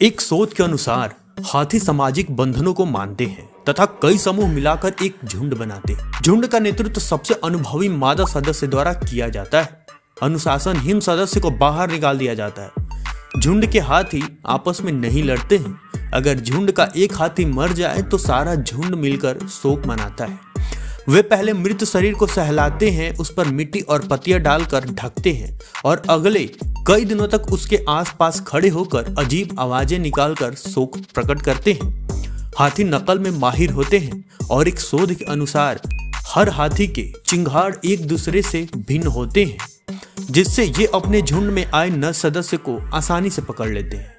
एक शोध के अनुसार, हाथी सामाजिक बंधनों को मानते हैं तथा कई समूह मिलाकर एक झुंड बनाते हैं। झुंड का नेतृत्व सबसे अनुभवी मादा सदस्य द्वारा किया जाता है। अनुशासनहीन सदस्य को बाहर निकाल दिया जाता है। झुंड के हाथी आपस में नहीं लड़ते हैं। अगर झुंड का एक हाथी मर जाए तो सारा झुंड मिलकर शोक मनाता है। वे पहले मृत शरीर को सहलाते हैं, उस पर मिट्टी और पतिया डालकर ढकते हैं और अगले कई दिनों तक उसके आसपास खड़े होकर अजीब आवाज़ें निकालकर शोक प्रकट करते हैं। हाथी नकल में माहिर होते हैं और एक शोध के अनुसार हर हाथी के चिंगाड़ एक दूसरे से भिन्न होते हैं, जिससे ये अपने झुंड में आए नर सदस्य को आसानी से पकड़ लेते हैं।